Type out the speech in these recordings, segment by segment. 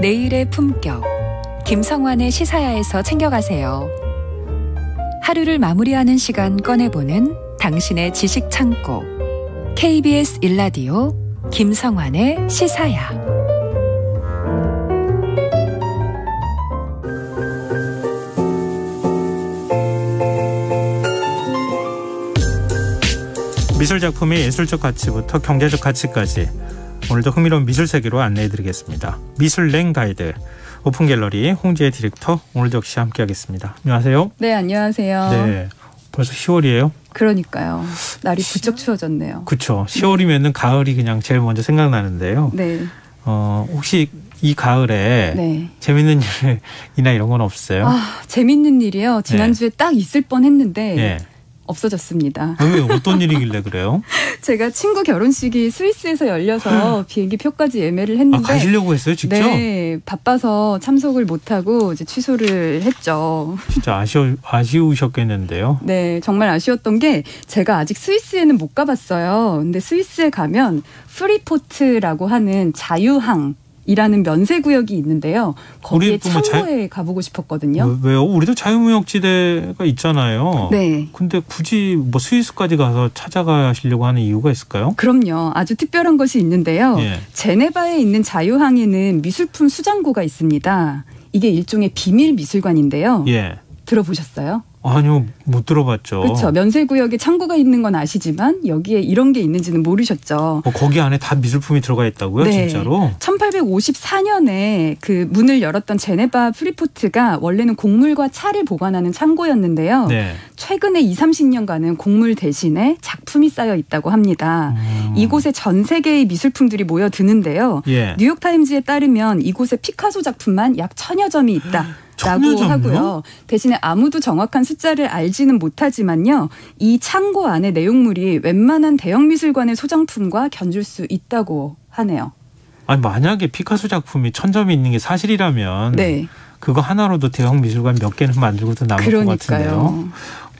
내일의 품격. 김성환의 시사야에서 챙겨가세요. 하루를 마무리하는 시간 꺼내보는 당신의 지식 창고. KBS 일라디오 김성환의 시사야. 미술 작품의 예술적 가치부터 경제적 가치까지 오늘도 흥미로운 미술 세계로 안내해드리겠습니다. 미술랭 가이드 오픈갤러리 홍지혜 디렉터 오늘 역시 함께하겠습니다. 안녕하세요. 네, 안녕하세요. 네, 벌써 10월이에요. 그러니까요. 날이 부쩍 추워졌네요. 그렇죠. 10월이면은 가을이 그냥 제일 먼저 생각나는데요. 네. 어, 혹시 이 가을에 네. 재밌는 일이나 이런 건 없어요? 아, 재밌는 일이요. 지난주에 딱 있을 뻔 했는데 네. 없어졌습니다. 왜 어떤 일이길래 그래요? 제가 친구 결혼식이 스위스에서 열려서 비행기 표까지 예매를 아, 했는데 가시려고 했어요, 직접? 네, 바빠서 참석을 못 하고 이제 취소를 했죠. 진짜 아쉬우, 아쉬우셨겠는데요. 네, 정말 아쉬웠던 게 제가 아직 스위스에는 못 가봤어요. 근데 스위스에 가면 freeport라고 하는 자유항 이라는 면세 구역이 있는데요. 거기에 우리 뭐 가보고 싶었거든요. 왜, 왜요? 우리도 자유무역지대가 있잖아요. 네. 근데 굳이 뭐 스위스까지 가서 찾아가시려고 하는 이유가 있을까요? 그럼요. 아주 특별한 것이 있는데요. 예. 제네바에 있는 자유항에는 미술품 수장고가 있습니다. 이게 일종의 비밀 미술관인데요. 예. 들어보셨어요? 아니요, 못 들어봤죠. 그렇죠. 면세 구역에 창고가 있는 건 아시지만 여기에 이런 게 있는지는 모르셨죠. 어, 거기 안에 다 미술품이 들어가 있다고요? 네. 진짜로? 1854년에 그 문을 열었던 제네바 freeport가 원래는 곡물과 차를 보관하는 창고였는데요. 네. 최근에 2, 30년간은 곡물 대신에 작품이 쌓여 있다고 합니다. 음. 이곳에 전 세계의 미술품들이 모여 드는데요. 예. 뉴욕 타임즈에 따르면 이곳에 피카소 작품만 약 천여 점이 있다. 라고? 하고요. 대신에 아무도 정확한 숫자를 알지는 못하지만요. 이 창고 안에 내용물이 웬만한 대형 미술관의 소장품과 견줄 수 있다고 하네요. 아니 만약에 피카소 작품이 천 점이 있는 게 사실이라면 네. 그거 하나로도 대형 미술관 몇 개는 만들고도 남을 것 같은데요. 그러니까요.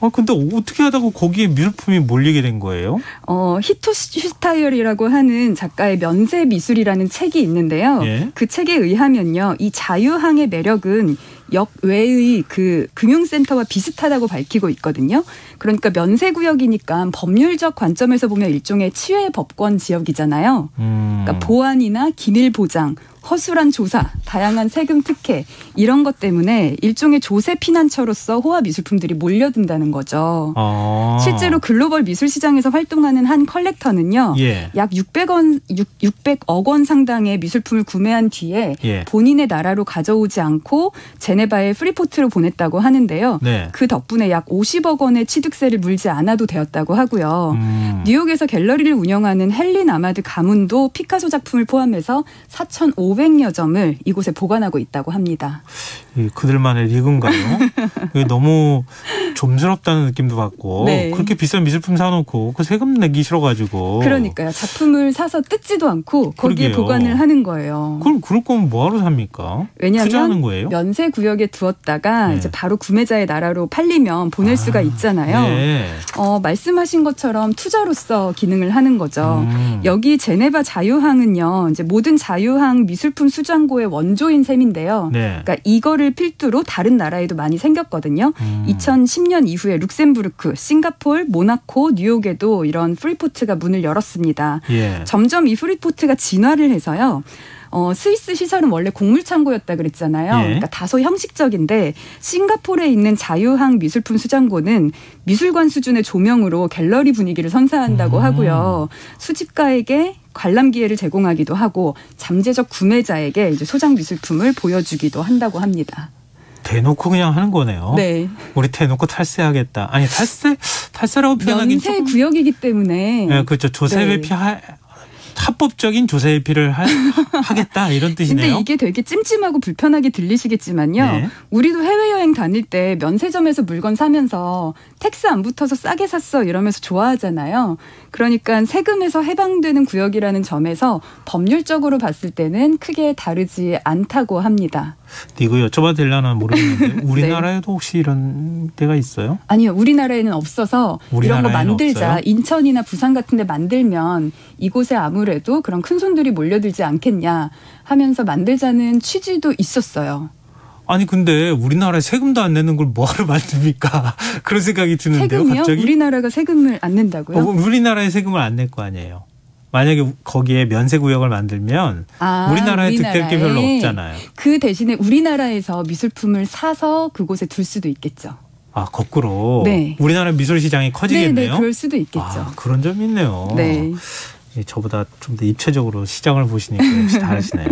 어 근데 어떻게 하다가 거기에 미술품이 몰리게 된 거예요? 어, 히토 슈타이어리라고 하는 작가의 면세 미술이라는 책이 있는데요. 예. 그 책에 의하면요. 이 자유항의 매력은 역외의 그 금융센터와 비슷하다고 밝히고 있거든요. 그러니까 면세 구역이니까 법률적 관점에서 보면 일종의 치외 법권 지역이잖아요. 음. 그러니까 보안이나 기밀 보장, 허술한 조사, 다양한 세금 특혜 이런 것 때문에 일종의 조세 피난처로서 호화 미술품들이 몰려든다는 거죠. 아. 실제로 글로벌 미술 시장에서 활동하는 한 컬렉터는요. 예. 약 600원 6, 600억 원 상당의 미술품을 구매한 뒤에 예. 본인의 나라로 가져오지 않고 제네바의 freeport로 보냈다고 하는데요. 네. 그 덕분에 약 50억 원의 취득세를 물지 않아도 되었다고 하고요. 음. 뉴욕에서 갤러리를 운영하는 헬리 나마드 가문도 피카소 작품을 포함해서 4,500여 점을 이곳에 보관하고 있다고 합니다. 이 그들만의 리그인가요? 너무 좀스럽다는 느낌도 받고 네. 그렇게 비싼 미술품 사놓고 그 세금 내기 싫어가지고 그러니까요. 작품을 사서 뜯지도 않고 거기에 그러게요. 보관을 하는 거예요. 그럼 그럴 거면 뭐하러 삽니까? 왜냐하면? 면세 구역에 두었다가 네. 이제 바로 구매자의 나라로 팔리면 보낼 아, 수가 있잖아요. 네. 어, 말씀하신 것처럼 투자로서 기능을 하는 거죠. 음. 여기 제네바 자유항은요, 이제 모든 자유항 미술품 수장고의 원조인 셈인데요. 네. 그러니까 이거를 필두로 다른 나라에도 많이 생겼거든요. 음. 2010년 이후에 룩셈부르크, 싱가폴, 모나코, 뉴욕에도 이런 freeport가 문을 열었습니다. 예. 점점 이 freeport가 진화를 해서요. 어, 스위스 시설은 원래 곡물 창고였다 그랬잖아요. 예. 그러니까 다소 형식적인데 싱가포르에 있는 자유항 미술품 수장고는 미술관 수준의 조명으로 갤러리 분위기를 선사한다고 음. 하고요. 수집가에게 관람 기회를 제공하기도 하고 잠재적 구매자에게 이제 소장 미술품을 보여주기도 한다고 합니다. 대놓고 그냥 하는 거네요. 네. 우리 대놓고 탈세하겠다. 아니 탈세 탈세라고 표현하기 면세 조금 구역이기 때문에 네, 그렇죠. 조세 네. 회피 하, 합법적인 조세 회피를 하, 하겠다 이런 뜻이네요. 근데 이게 되게 찜찜하고 불편하게 들리시겠지만요. 네. 우리도 해외여행 다닐 때 면세점에서 물건 사면서 tax 안 붙어서 싸게 샀어 이러면서 좋아하잖아요. 그러니까 세금에서 해방되는 구역이라는 점에서 법률적으로 봤을 때는 크게 다르지 않다고 합니다. 이거 여쭤봐도 되려나 모르겠는데 우리나라에도 혹시 이런 데가 있어요? 아니요, 우리나라에는 없어서 이런 거 우리나라에는 만들자. 없어요? 인천이나 부산 같은 데 만들면 이곳에 아무래도 그런 큰 손들이 몰려들지 않겠냐 하면서 만들자는 취지도 있었어요. 아니 근데 우리나라에 세금도 안 내는 걸 뭐하러 만듭니까? 그런 생각이 드는데요. 세금이요? 갑자기 우리나라가 세금을 안 낸다고요? 어, 우리나라에 세금을 안 낼 거 아니에요. 만약에 거기에 면세 구역을 만들면 아, 우리나라에 득될 게. 별로 없잖아요. 그 대신에 우리나라에서 미술품을 사서 그곳에 둘 수도 있겠죠. 아 거꾸로 네. 우리나라 미술 시장이 커지겠네요. 네, 그럴 수도 있겠죠. 아, 그런 점이 있네요. 네. 예, 저보다 좀 더 입체적으로 시장을 보시니까 역시 다르시네요.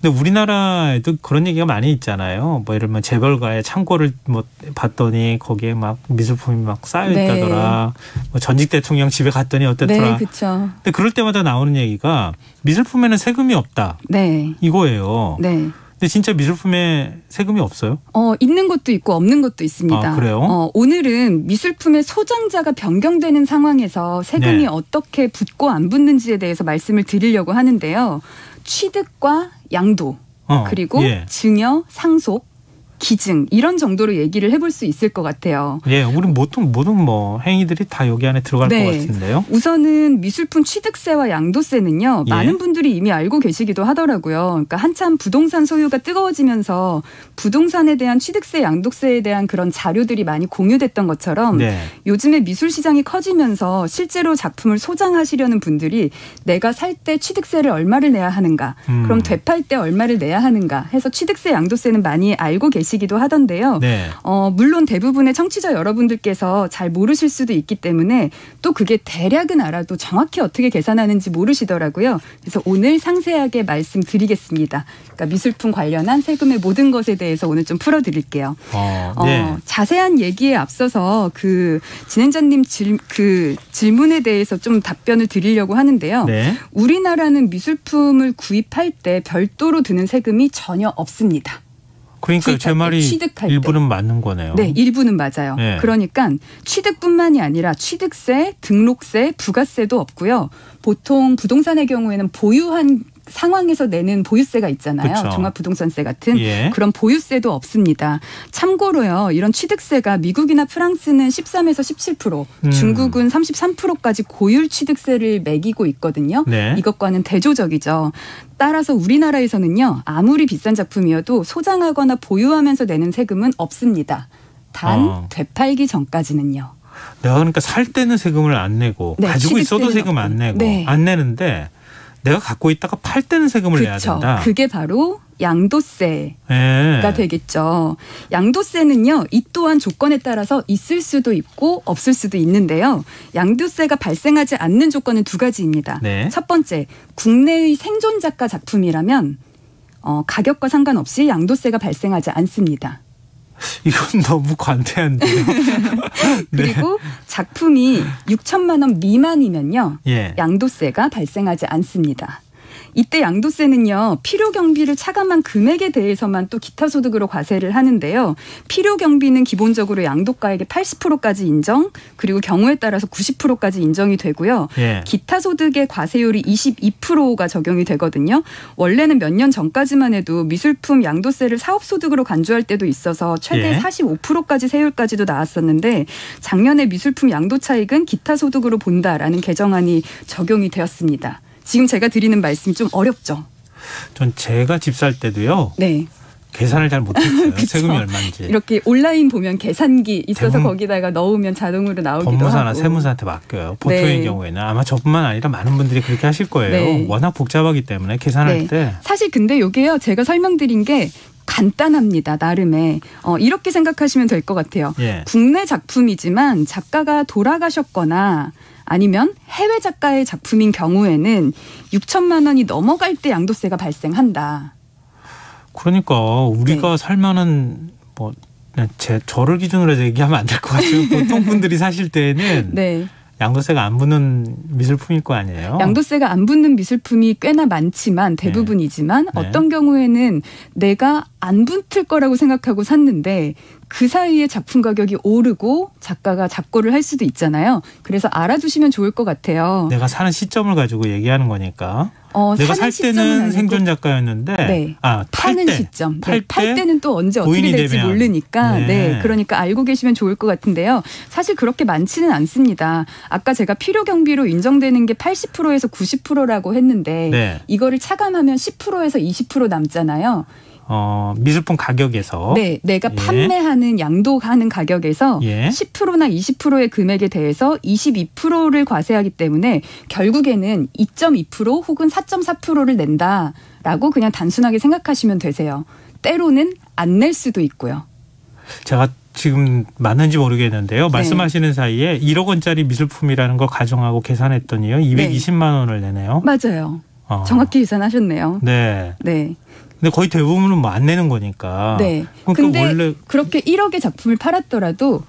근데 우리나라에도 그런 얘기가 많이 있잖아요. 뭐 예를 들면 재벌가의 창고를 뭐 봤더니 거기에 막 미술품이 막 쌓여 네. 있다더라. 뭐 전직 대통령 집에 갔더니 어땠더라. 네, 그렇죠. 근데 그럴 때마다 나오는 얘기가 미술품에는 세금이 없다. 네. 이거예요. 네. 근데 진짜 미술품에 세금이 없어요? 어, 있는 것도 있고 없는 것도 있습니다. 아, 그래요? 어, 오늘은 미술품의 소장자가 변경되는 상황에서 세금이 네. 어떻게 붙고 안 붙는지에 대해서 말씀을 드리려고 하는데요. 취득과 양도, 어, 그리고 예. 증여, 상속, 기증 이런 정도로 얘기를 해볼 수 있을 것 같아요. 예, 우리 모든 모든 뭐 행위들이 다 여기 안에 들어갈 네. 것 같은데요. 우선은 미술품 취득세와 양도세는요. 예. 많은 분들이 이미 알고 계시기도 하더라고요. 그러니까 한참 부동산 소유가 뜨거워지면서 부동산에 대한 취득세, 양도세에 대한 그런 자료들이 많이 공유됐던 것처럼 네. 요즘에 미술 시장이 커지면서 실제로 작품을 소장하시려는 분들이 내가 살 때 취득세를 얼마를 내야 하는가, 음. 그럼 되팔 때 얼마를 내야 하는가 해서 취득세, 양도세는 많이 알고 계시 기도 하던데요. 네. 어, 물론 대부분의 청취자 여러분들께서 잘 모르실 수도 있기 때문에 또 그게 대략은 알아도 정확히 어떻게 계산하는지 모르시더라고요. 그래서 오늘 상세하게 말씀드리겠습니다. 그러니까 미술품 관련한 세금의 모든 것에 대해서 오늘 좀 풀어드릴게요. 어, 어, 네. 자세한 얘기에 앞서서 그 진행자님 질, 그 질문에 대해서 좀 답변을 드리려고 하는데요. 네. 우리나라는 미술품을 구입할 때 별도로 드는 세금이 전혀 없습니다. 그러니까 제 때, 말이 취득할 때. 일부는 맞는 거네요. 네, 일부는 맞아요. 네. 그러니까 취득뿐만이 아니라 취득세, 등록세, 부가세도 없고요. 보통 부동산의 경우에는 보유한 상황에서 내는 보유세가 있잖아요. 그쵸. 종합부동산세 같은 예. 그런 보유세도 없습니다. 참고로요, 이런 취득세가 미국이나 프랑스는 13에서 17%, 음. 중국은 33%까지 고율 취득세를 매기고 있거든요. 네. 이것과는 대조적이죠. 따라서 우리나라에서는요, 아무리 비싼 작품이어도 소장하거나 보유하면서 내는 세금은 없습니다. 단 어. 되팔기 전까지는요. 내가 그러니까 살 때는 세금을 안 내고 네, 가지고 있어도 세금 안. 내고 네. 안 내는데 내가 갖고 있다가 팔 때는 세금을 내야 그렇죠. 된다. 그게 바로 양도세. 예. 가 되겠죠. 양도세는요, 이 또한 조건에 따라서 있을 수도 있고 없을 수도 있는데요. 양도세가 발생하지 않는 조건은 두 가지입니다. 네. 첫 번째, 국내의 생존 작가 작품이라면 어, 가격과 상관없이 양도세가 발생하지 않습니다. 이건 너무 관대한데요. 네. 그리고 작품이 6천만 원 미만이면요. 예. 양도세가 발생하지 않습니다. 이때 양도세는요, 필요 경비를 차감한 금액에 대해서만 또 기타 소득으로 과세를 하는데요. 필요 경비는 기본적으로 양도가액의 80%까지 인정, 그리고 경우에 따라서 90%까지 인정이 되고요. 예. 기타 소득의 과세율이 22%가 적용이 되거든요. 원래는 몇 년 전까지만 해도 미술품 양도세를 사업 소득으로 간주할 때도 있어서 최대 예. 45%까지 세율까지도 나왔었는데 작년에 미술품 양도 차익은 기타 소득으로 본다라는 개정안이 적용이 되었습니다. 지금 제가 드리는 말씀이 좀 어렵죠. 전 제가 집 살 때도요. 네. 계산을 잘 못했어요. 세금이 얼마인지. 이렇게 온라인 보면 계산기 있어서 거기다가 넣으면 자동으로 나오기도 법무사나 하고. 세무사한테 맡겨요. 보통의 네. 경우에는 아마 저뿐만 아니라 많은 분들이 그렇게 하실 거예요. 네. 워낙 복잡하기 때문에 계산할 네. 때 사실 근데 요게요. 제가 설명드린 게 간단합니다. 나름의. 어, 이렇게 생각하시면 될 것 같아요. 예. 국내 작품이지만 작가가 돌아가셨거나 아니면 해외 작가의 작품인 경우에는 6천만 원이 넘어갈 때 양도세가 발생한다. 그러니까 우리가 네. 살 만한 뭐 제, 저를 기준으로 얘기하면 안 될 것 같아요. 보통 분들이 사실 때는 네. 양도세가 안 붙는 미술품일 거 아니에요. 양도세가 안 붙는 미술품이 꽤나 많지만 대부분이지만 네. 어떤 경우에는 내가 안 붙을 거라고 생각하고 샀는데 그 사이에 작품 가격이 오르고 작가가 작고를 할 수도 있잖아요. 그래서 알아두시면 좋을 것 같아요. 내가 사는 시점을 가지고 얘기하는 거니까. 어, 내가 살 시점은 때는 생존 작가였는데 네. 아, 팔 파는 때. 시점. 팔 네, 팔때 때는 또 언제 어떻게 될지 되면. 모르니까 네. 네. 그러니까 알고 계시면 좋을 것 같은데요. 사실 그렇게 많지는 않습니다. 아까 제가 필요 경비로 인정되는 게 80%에서 90%라고 했는데 네. 이거를 차감하면 10%에서 20% 남잖아요. 어, 미술품 가격에서 네, 내가 예. 판매하는 양도하는 가격에서 예. 10%나 20%의 금액에 대해서 22%를 과세하기 때문에 결국에는 2.2% 혹은 4.4%를 낸다라고 그냥 단순하게 생각하시면 되세요. 때로는 안 낼 수도 있고요. 제가 지금 맞는지 모르겠는데요. 네. 말씀하시는 사이에 1억 원짜리 미술품이라는 걸 가정하고 계산했더니요. 220만 원을 내네요. 맞아요. 어. 정확히 계산하셨네요. 네. 네. 근데 거의 대부분은 뭐 안 내는 거니까. 네. 그러니까 근데 원래 그렇게 1억의 작품을 팔았더라도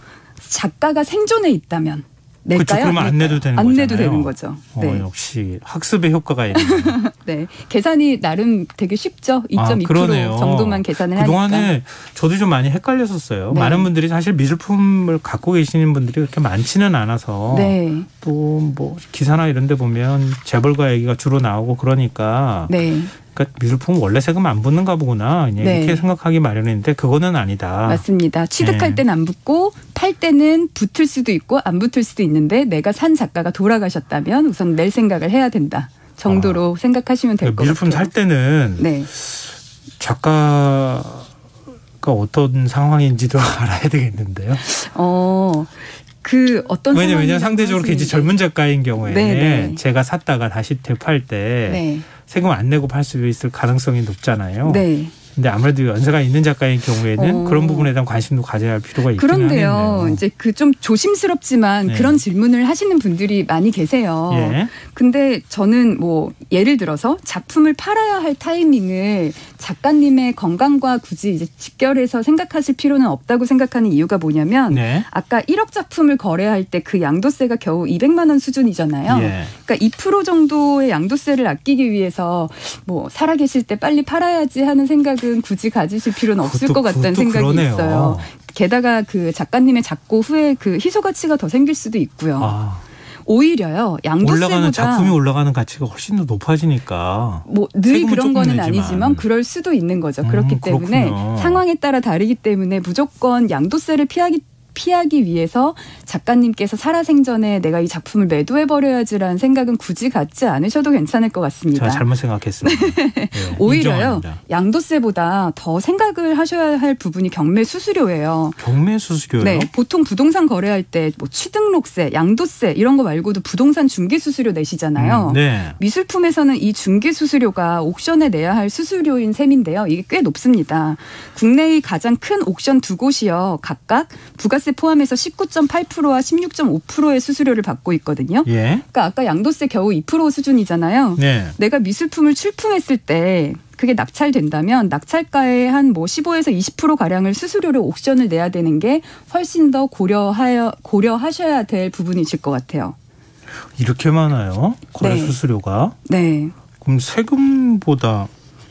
작가가 생존해 있다면 낼까요? 그렇죠. 그러면 안? 내도 되는 안 거잖아요. 내도 되는 거죠. 어, 네. 역시 학습의 효과가 있네요. 네. 계산이 나름 되게 쉽죠. 2.2% 아. 정도만 계산을. 그동안에 저도 좀 많이 헷갈렸었어요. 네. 많은 분들이 사실 미술품을 갖고 계시는 분들이 그렇게 많지는 않아서 네. 또뭐 기사나 이런 데 보면 재벌가 얘기가 주로 나오고 그러니까 네. 그러니까 미술품은 원래 세금 안 붙는가 보구나 네. 이렇게 생각하기 마련인데 그거는 아니다. 맞습니다. 취득할 네. 때는 안 붙고 팔 때는 붙을 수도 있고 안 붙을 수도 있는데 내가 산 작가가 돌아가셨다면 우선 낼 생각을 해야 된다. 정도로 생각하시면 될것 같아요. 아. 미술품 살 때는 네. 작가 가 어떤 상황인지도 알아야 되겠는데요. 어. 그 어떤 왜냐면 상황이라고 상대적으로. 이제 젊은 작가인 경우에 네, 네. 제가 샀다가 다시 되팔 때 네. 세금 안 내고 팔 수 있을 가능성이 높잖아요. 네. 근데 아무래도 연세가 있는 작가인 경우에는 어. 그런 부분에 대한 관심도 가져야 할 필요가 있긴 그런데요. 하겠네요. 이제 그 좀 조심스럽지만 네. 그런 질문을 하시는 분들이 많이 계세요. 예. 근데 저는 뭐 예를 들어서 작품을 팔아야 할 타이밍을 작가님의 건강과 굳이 이제 직결해서 생각하실 필요는 없다고 생각하는 이유가 뭐냐면 네. 아까 1억 작품을 거래할 때 그 양도세가 겨우 200만 원 수준이잖아요. 예. 그러니까 2% 정도의 양도세를 아끼기 위해서 뭐 살아계실 때 빨리 팔아야지 하는 생각 은 굳이 가지실 필요는 없을 그것도- 것 같다는 생각이 그러네요. 있어요. 게다가 그 작가님의 작고 후에 그 희소 가치가 더 생길 수도 있고요. 아, 오히려요 양도세보다 올라가는 작품이 올라가는 가치가 훨씬 더 높아지니까 뭐 늘 그런 거는 내지만. 아니지만 그럴 수도 있는 거죠. 음, 그렇기 때문에. 상황에 따라 다르기 때문에 무조건 양도세를 피하기 피하기 위해서 작가님께서 살아생전에 내가 이 작품을 매도해 버려야지라는 생각은 굳이 갖지 않으셔도 괜찮을 것 같습니다. 제가 잘못 생각했습니다. 예, 오히려요 인정합니다. 양도세보다 더 생각을 하셔야 할 부분이 경매 수수료예요. 경매 수수료요? 네, 보통 부동산 거래할 때 뭐 취등록세, 양도세 이런 거 말고도 부동산 중개 수수료 내시잖아요. 음, 네. 미술품에서는 이 중개 수수료가 옥션에 내야 할 수수료인 셈인데요. 이게 꽤 높습니다. 국내의 가장 큰 옥션 두 곳이요. 각각 부가 세 포함해서 19.8%와 16.5%의 수수료를 받고 있거든요. 예. 그러니까 아까 양도세 겨우 2% 수준이잖아요. 네. 내가 미술품을 출품했을 때 그게 낙찰된다면 낙찰가의 한 뭐 15에서 20% 가량을 수수료로 옥션을 내야 되는 게 훨씬 더 고려하여 고려하셔야 될 부분이실 것 같아요. 이렇게 많아요. 거래 네. 수수료가. 네. 그럼 세금보다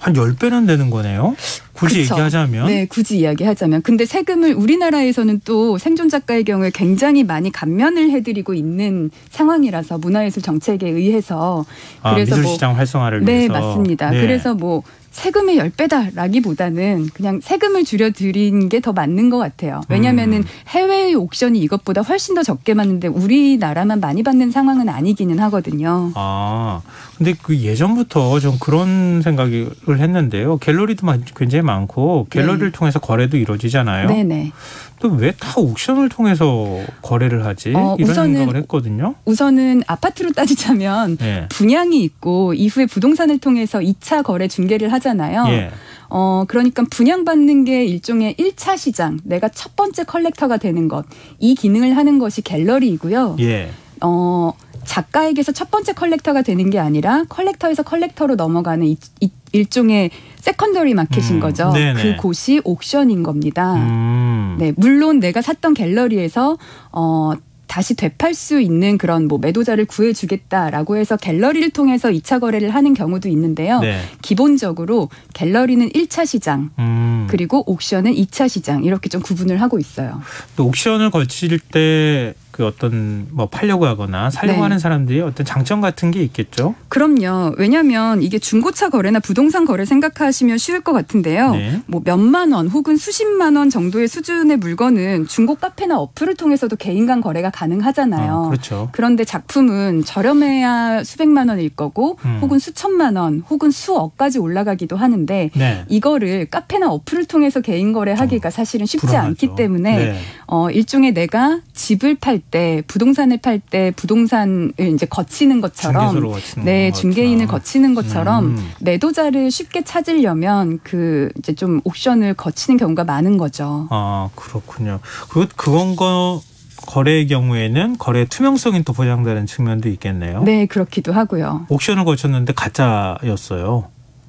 한 10배는 되는 거네요. 굳이 그쵸. 얘기하자면. 네, 굳이 이야기하자면. 근데 세금을 우리나라에서는 또 생존 작가의 경우에 굉장히 많이 감면을 해드리고 있는 상황이라서 문화예술 정책에 의해서 아, 그래서 뭐 미술시장 활성화를 네, 위해서. 맞습니다. 네. 그래서 뭐 세금의 10배다라기보다는 그냥 세금을 줄여드린 게 더 맞는 것 같아요. 왜냐면은 음. 해외의 옥션이 이것보다 훨씬 더 적게 받는데 우리나라만 많이 받는 상황은 아니기는 하거든요. 아, 근데 그 예전부터 좀 그런 생각을 했는데요. 갤러리도 많- 굉장히 많고 갤러리를 통해서 거래도 이루어지잖아요. 네. 네네. 또 왜 다 옥션을 통해서 거래를 하지? 어, 이런 우선은 생각을 했거든요. 우선은 아파트로 따지자면 네. 분양이 있고 이후에 부동산을 통해서 2차 거래 중개를 하잖아요. 예. 어, 그러니까 분양받는 게 일종의 1차 시장, 내가 첫 번째 컬렉터가 되는 것. 이 기능을 하는 것이 갤러리이고요. 예. 어, 작가에게서 첫 번째 컬렉터가 되는 게 아니라 컬렉터에서 컬렉터로 넘어가는 이, 이- 일종의 secondary market인 음, 거죠. 네네. 그 곳이 옥션인 겁니다. 음. 네, 물론 내가 샀던 갤러리에서 어 다시 되팔 수 있는 그런 뭐 매도자를 구해주겠다라고 해서 갤러리를 통해서 2차 거래를 하는 경우도 있는데요. 네. 기본적으로 갤러리는 1차 시장 음. 그리고 옥션은 2차 시장 이렇게 좀 구분을 하고 있어요. 또 옥션을 거칠 때 그 어떤 뭐 팔려고 하거나 살려고 네. 하는 사람들이 어떤 장점 같은 게 있겠죠. 그럼요. 왜냐하면 이게 중고차 거래나 부동산 거래 생각하시면 쉬울 것 같은데요. 네. 뭐 몇만 원 혹은 수십만 원 정도의 수준의 물건은 중고 카페나 어플을 통해서도 개인 간 거래가 가능하잖아요. 어, 그렇죠. 그런데 작품은 저렴해야 수백만 원일 거고 음. 혹은 수천만 원 혹은 수억까지 올라가기도 하는데 네. 이거를 카페나 어플을 통해서 개인 거래하기가 사실은 쉽지 불안하죠. 않기 때문에 네. 어 일종의 내가 집을 팔 때 부동산을 팔 때 부동산을 이제 거치는 것처럼 네것 중개인을. 거치는 것처럼 음. 매도자를 쉽게 찾으려면 그 이제 좀 옥션을 거치는 경우가 많은 거죠. 아 그렇군요. 그리고 그건 거 거래의 경우에는 거래 투명성이 또 보장되는 측면도 있겠네요. 네 그렇기도 하고요. 옥션을 거쳤는데 가짜였어요.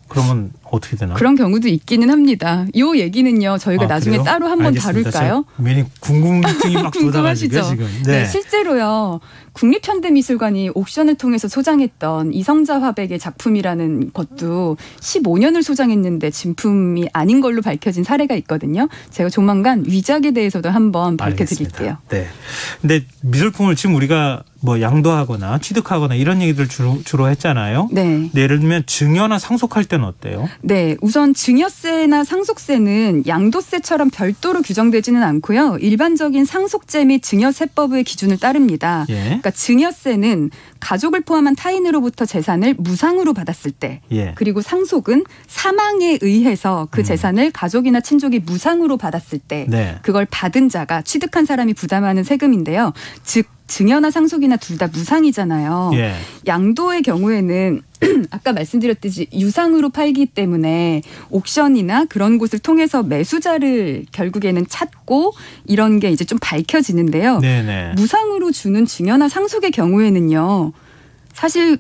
그러면 어떻게 되나? 그런 경우도 있기는 합니다. 요 얘기는요 저희가 아, 나중에 그래요? 따로 한번. 다룰까요? 괜히 궁금증이 막 궁금하시죠? 네. 네. 실제로요. 국립현대미술관이 옥션을 통해서 소장했던 이성자 화백의 작품이라는 것도 15년을 소장했는데 진품이 아닌 걸로 밝혀진 사례가 있거든요. 제가 조만간 위작에 대해서도 한번 밝혀드릴게요. 알겠습니다. 네. 근데 미술품을 지금 우리가 뭐 양도하거나 취득하거나 이런 얘기들 주로, 주로 했잖아요. 네. 네, 예를 들면 증여나 상속할 때는 어때요? 네, 우선 증여세나 상속세는 양도세처럼 별도로 규정되지는 않고요. 일반적인 상속제 및 증여세법의 기준을 따릅니다. 예. 그러니까 증여세는 가족을 포함한 타인으로부터 재산을 무상으로 받았을 때 예. 그리고 상속은 사망에 의해서 그 음. 재산을 가족이나 친족이 무상으로 받았을 때 네. 그걸 받은 자가 취득한 사람이 부담하는 세금인데요. 즉 증여나 상속이나 둘 다 무상이잖아요. 예. 양도의 경우에는 아까 말씀드렸듯이 유상으로 팔기 때문에 옥션이나 그런 곳을 통해서 매수자를 결국에는 찾고 이런 게 이제 좀 밝혀지는데요. 네네. 무상으로 주는 증여나 상속의 경우에는요. 사실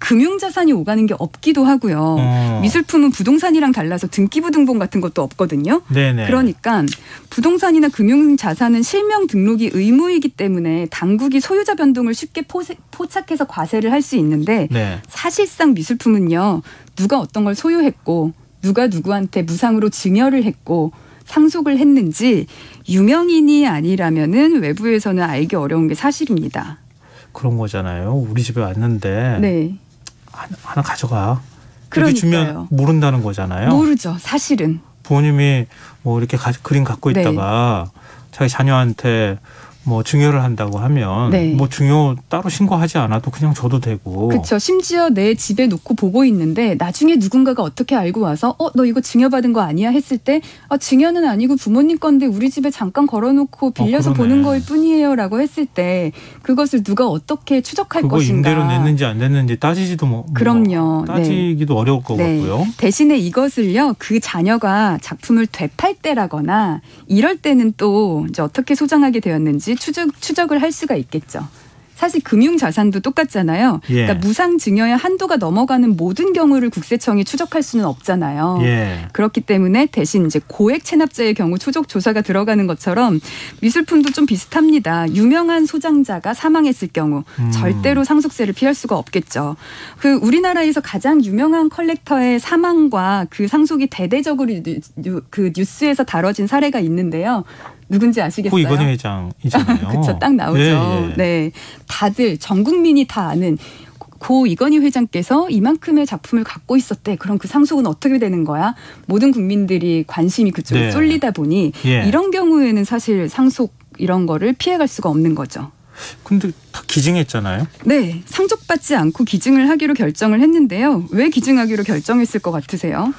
금융자산이 오가는 게 없기도 하고요. 어. 미술품은 부동산이랑 달라서 등기부등본 같은 것도 없거든요. 네네. 그러니까 부동산이나 금융자산은 실명 등록이 의무이기 때문에 당국이 소유자 변동을 쉽게 포세- 포착해서 과세를 할 수 있는데 네. 사실상 미술품은요 누가 어떤 걸 소유했고 누가 누구한테 무상으로 증여를 했고 상속을 했는지 유명인이 아니라면은 외부에서는 알기 어려운 게 사실입니다. 그런 거잖아요. 우리 집에 왔는데 네. 하나, 하나 가져가. 이렇게 주면. 모른다는 거잖아요. 모르죠. 사실은. 부모님이 뭐 이렇게 가- 그림 갖고 네. 있다가 자기 자녀한테 뭐 증여를 한다고 하면 네. 뭐 증여 따로 신고하지 않아도 그냥 줘도 되고. 그렇죠. 심지어 내 집에 놓고 보고 있는데 나중에 누군가가 어떻게 알고 와서 어 너 이거 증여 받은 거 아니야 했을 때 아, 증여는 아니고 부모님 건데 우리 집에 잠깐 걸어놓고 빌려서 어. 보는 거일 뿐이에요라고 했을 때 그것을 누가 어떻게 추적할 그거 것인가. 임대로 냈는지 안 냈는지 따지지도 뭐뭐 그럼요. 네. 따지기도 어려울 것 네. 같고요. 대신에 이것을요 그 자녀가 작품을 되팔 때라거나 이럴 때는 또 이제 어떻게 소장하게 되었는지 추적 추적을 할 수가 있겠죠. 사실 금융 자산도 똑같잖아요. 예. 그러니까 무상 증여의 한도가 넘어가는 모든 경우를 국세청이 추적할 수는 없잖아요. 예. 그렇기 때문에 대신 이제 고액 체납자의 경우 추적 조사가 들어가는 것처럼 미술품도 좀 비슷합니다. 유명한 소장자가 사망했을 경우 음. 절대로 상속세를 피할 수가 없겠죠. 그 우리나라에서 가장 유명한 컬렉터의 사망과 그 상속이 대대적으로 그 뉴스에서 다뤄진 사례가 있는데요. 누군지 아시겠어요? 고 이건희 회장이잖아요. 그렇죠. 딱 나오죠. 예, 예. 네. 다들 전 국민이 다 아는 고 이건희 회장께서 이만큼의 작품을 갖고 있었대. 그럼 그 상속은 어떻게 되는 거야? 모든 국민들이 관심이 그쪽에 네. 쏠리다 보니 예. 이런 경우에는 사실 상속 이런 거를 피해갈 수가 없는 거죠. 근데 다 기증했잖아요. 네, 상속받지 않고 기증을 하기로 결정을 했는데요. 왜 기증하기로 결정했을 것 같으세요?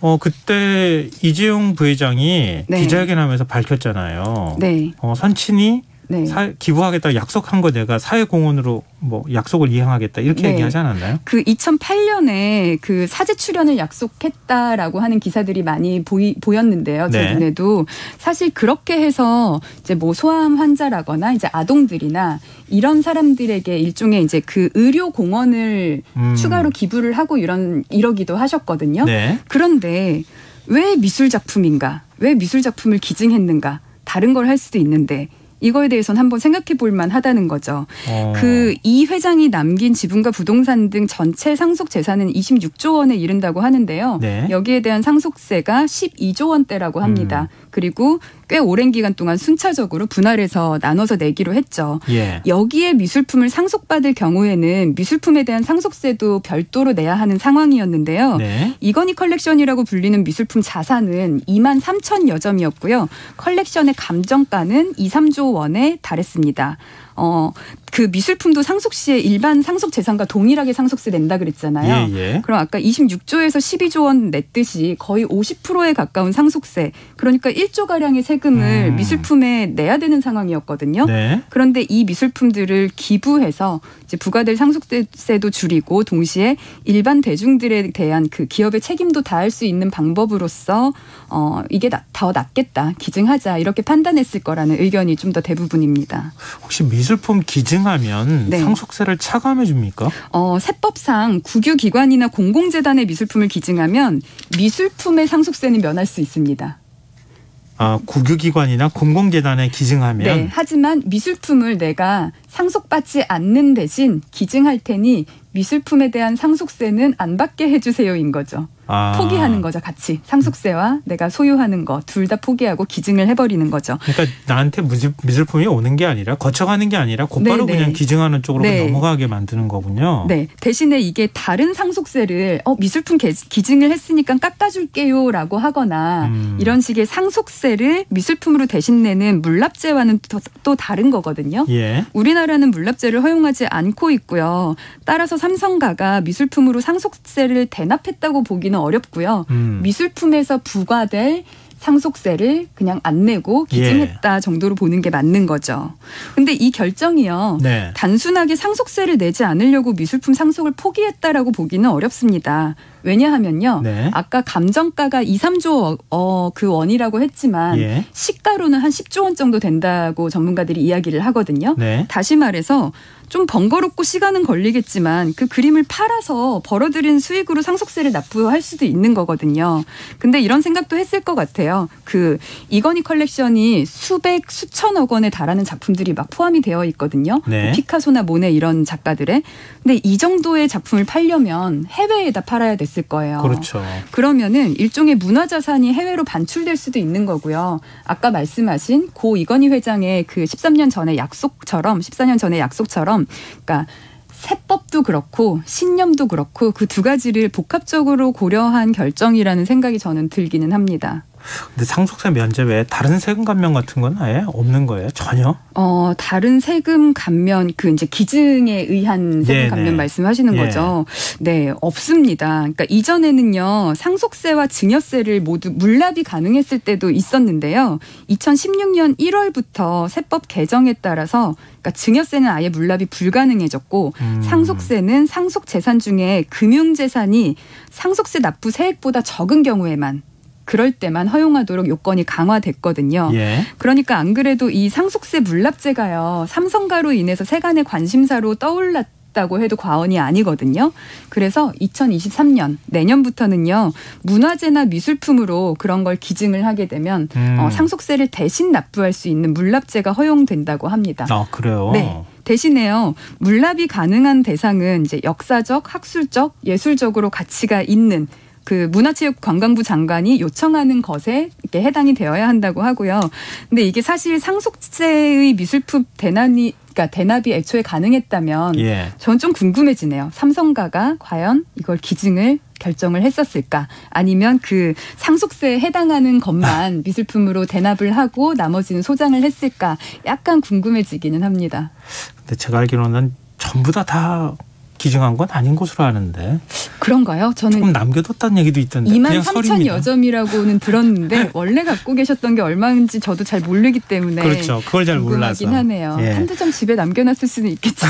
어 그때 이재용 부회장이 네. 기자회견하면서 밝혔잖아요. 네, 어 선친이 네. 사, 기부하겠다 약속한 거 내가 사회공헌으로 뭐 약속을 이행하겠다 이렇게 네. 얘기하지 않았나요? 그 2008년에 그 사제 출연을 약속했다라고 하는 기사들이 많이 보이, 보였는데요. 제 네. 눈에도 사실 그렇게 해서 이제 뭐 소아암 환자라거나 이제 아동들이나 이런 사람들에게 일종의 이제 그 의료 공헌을 음. 추가로 기부를 하고 이런 이러기도 하셨거든요. 네. 그런데 왜 미술 작품인가? 왜 미술 작품을 기증했는가? 다른 걸 할 수도 있는데 이거에 대해서는 한번 생각해 볼 만하다는 거죠. 어. 고 이 회장이 남긴 지분과 부동산 등 전체 상속 재산은 26조 원에 이른다고 하는데요. 네. 여기에 대한 상속세가 12조 원대라고 합니다. 음. 그리고 꽤 오랜 기간 동안 순차적으로 분할해서 나눠서 내기로 했죠. 예. 여기에 미술품을 상속받을 경우에는 미술품에 대한 상속세도 별도로 내야 하는 상황이었는데요. 네. 이건희 컬렉션이라고 불리는 미술품 자산은 2만 3천여 점이었고요. 컬렉션의 감정가는 2, 3조 원에 달했습니다. 어, 그 미술품도 상속 시에 일반 상속 재산과 동일하게 상속세 낸다 그랬잖아요. 예, 예. 그럼 아까 26조에서 12조 원 냈듯이 거의 50%에 가까운 상속세, 그러니까 1조 가량의 세금을 음. 미술품에 내야 되는 상황이었거든요. 네. 그런데 이 미술품들을 기부해서 이제 부과될 상속세도 줄이고 동시에 일반 대중들에 대한 그 기업의 책임도 다할 수 있는 방법으로서 어 이게 나- 더 낫겠다 기증하자 이렇게 판단했을 거라는 의견이 좀 더 대부분입니다. 혹시 미술품 기증 하면 네. 상속세를 차감해 줍니까? 어 세법상 국유기관이나 공공재단의 미술품을 기증하면 미술품의 상속세는 면할 수 있습니다. 아, 국유기관이나 공공재단에 기증하면 네. 하지만 미술품을 내가 상속받지 않는 대신 기증할 테니 미술품에 대한 상속세는 안 받게 해주세요인 거죠. 아. 포기하는 거죠, 같이. 상속세와 내가 소유하는 거 둘 다 포기하고 기증을 해버리는 거죠. 그러니까 나한테 미술, 미술품이 오는 게 아니라 거쳐가는 게 아니라 곧바로 네, 네. 그냥 기증하는 쪽으로 네. 넘어가게 만드는 거군요. 네. 대신에 이게 다른 상속세를 어 미술품 개- 기증을 했으니까 깎아줄게요라고 하거나 음. 이런 식의 상속세를 미술품으로 대신 내는 물납제와는 또, 또 다른 거거든요. 예. 우리나라는 물납제를 허용하지 않고 있고요. 따라서 삼성가가 미술품으로 상속세를 대납했다고 보기는 어렵고요. 음. 미술품에서 부과될 상속세를 그냥 안 내고 예. 기증했다 정도로 보는 게 맞는 거죠. 근데 이 결정이요. 네. 단순하게 상속세를 내지 않으려고 미술품 상속을 포기했다라고 보기는 어렵습니다. 왜냐하면요. 네. 아까 감정가가 2, 3조 어, 그 원이라고 했지만 예. 시가로는 한 10조 원 정도 된다고 전문가들이 이야기를 하거든요. 네. 다시 말해서 좀 번거롭고 시간은 걸리겠지만 그 그림을 팔아서 벌어들인 수익으로 상속세를 납부할 수도 있는 거거든요. 근데 이런 생각도 했을 것 같아요. 그 이건희 컬렉션이 수백 수천억 원에 달하는 작품들이 막 포함이 되어 있거든요. 네. 뭐 피카소나 모네 이런 작가들의. 근데 이 정도의 작품을 팔려면 해외에다 팔아야 됐을 거예요. 그렇죠. 그러면은 일종의 문화 자산이 해외로 반출될 수도 있는 거고요. 아까 말씀하신 고 이건희 회장의 그 13년 전의 약속처럼 14년 전의 약속처럼 그러니까 세법도 그렇고 신념도 그렇고 그 두 가지를 복합적으로 고려한 결정이라는 생각이 저는 들기는 합니다. 근데 상속세 면제 외에 다른 세금 감면 같은 건 아예 없는 거예요? 전혀? 어, 다른 세금 감면, 그 이제 기증에 의한 세금 네, 감면 네. 말씀하시는 예. 거죠. 네, 없습니다. 그러니까 이전에는요, 상속세와 증여세를 모두 물납이 가능했을 때도 있었는데요. 2016년 1월부터 세법 개정에 따라서 그러니까 증여세는 아예 물납이 불가능해졌고 음. 상속세는 상속 재산 중에 금융 재산이 상속세 납부 세액보다 적은 경우에만 그럴 때만 허용하도록 요건이 강화됐거든요. 예. 그러니까 안 그래도 이 상속세 물납제가요 삼성가로 인해서 세간의 관심사로 떠올랐 다고 해도 과언이 아니거든요. 그래서 2023년 내년부터는요 문화재나 미술품으로 그런 걸 기증을 하게 되면 음. 어, 상속세를 대신 납부할 수 있는 물납제가 허용된다고 합니다. 아, 그래요? 네. 대신에요 물납이 가능한 대상은 이제 역사적, 학술적, 예술적으로 가치가 있는 그 문화체육관광부 장관이 요청하는 것에 이렇게 해당이 되어야 한다고 하고요. 근데 이게 사실 상속세의 미술품 대납이 그러니까 대납이 애초에 가능했다면 예. 저는 좀 궁금해지네요. 삼성가가 과연 이걸 기증을 결정을 했었을까? 아니면 그 상속세에 해당하는 것만 미술품으로 대납을 하고 나머지는 소장을 했을까? 약간 궁금해지기는 합니다. 근데 제가 알기로는 전부 다다 기증한 건 아닌 것으로 아는데 그런가요? 저는 조금 남겨뒀다는 얘기도 있던데 2만 그냥 3천 설입니다. 여점이라고는 들었는데 원래 갖고 계셨던 게 얼마인지 저도 잘 모르기 때문에 그렇죠. 그걸 잘 몰라서. 하네요. 예. 한두 점 집에 남겨놨을 수는 있겠죠.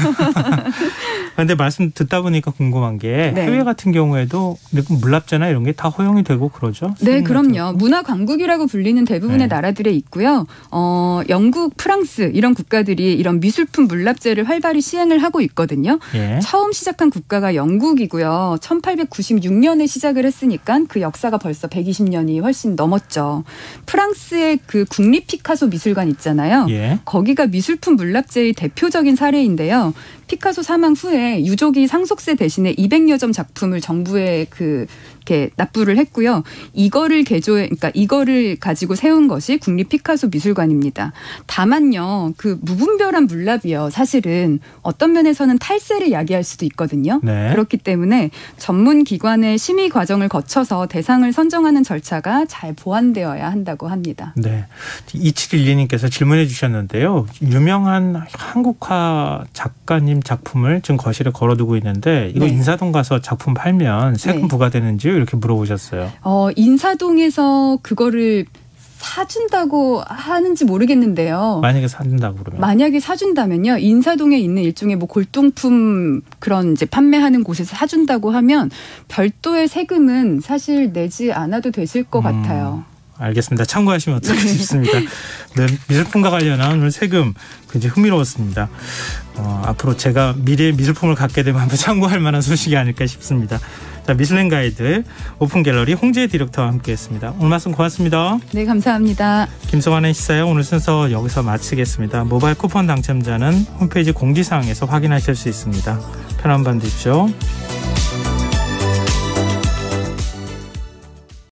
근데 말씀 듣다 보니까 궁금한 게 네. 해외 같은 경우에도 물납제나 이런 게 다 허용이 되고 그러죠? 네, 그럼요. 문화 강국이라고 불리는 대부분의 네. 나라들에 있고요. 어, 영국, 프랑스 이런 국가들이 이런 미술품 물납제를 활발히 시행을 하고 있거든요. 예. 처음 시작한 국가가 영국이고요. 1896년에 시작을 했으니까 그 역사가 벌써 120년이 훨씬 넘었죠. 프랑스의 그 국립 피카소 미술관 있잖아요. 예. 거기가 미술품 물납제의 대표적인 사례인데요. 피카소 사망 후에 유족이 상속세 대신에 200여 점 작품을 정부에 그 이렇게 납부를 했고요. 이거를 개조해 그러니까 이거를 가지고 세운 것이 국립 피카소 미술관입니다. 다만요. 그 무분별한 물납이요. 사실은 어떤 면에서는 탈세를 야기할 수도 있거든요. 네. 그렇기 때문에 전문 기관의 심의 과정을 거쳐서 대상을 선정하는 절차가 잘 보완되어야 한다고 합니다. 네. 2712님께서 질문해 주셨는데요. 유명한 한국화 작가님 작품을 지금 거실에 걸어두고 있는데 이거 네. 인사동 가서 작품 팔면 세금 네. 부과되는지요? 이렇게 물어보셨어요. 어, 인사동에서 그거를 사준다고 하는지 모르겠는데요. 만약에 사준다고 그러면. 만약에 사준다면요, 인사동에 있는 일종의 뭐 골동품 그런 이제 판매하는 곳에서 사준다고 하면 별도의 세금은 사실 내지 않아도 되실 것 음. 같아요. 알겠습니다. 참고하시면 어떨까 싶습니다. 네, 미술품과 관련한 오늘 세금 굉장히 흥미로웠습니다. 어, 앞으로 제가 미래의 미술품을 갖게 되면 한번 참고할 만한 소식이 아닐까 싶습니다. 자, 미술랭 가이드 오픈 갤러리 홍재 디렉터와 함께했습니다. 오늘 말씀 고맙습니다. 네, 감사합니다. 김성환의 시사회 오늘 순서 여기서 마치겠습니다. 모바일 쿠폰 당첨자는 홈페이지 공지사항에서 확인하실 수 있습니다. 편한 밤 되십시오.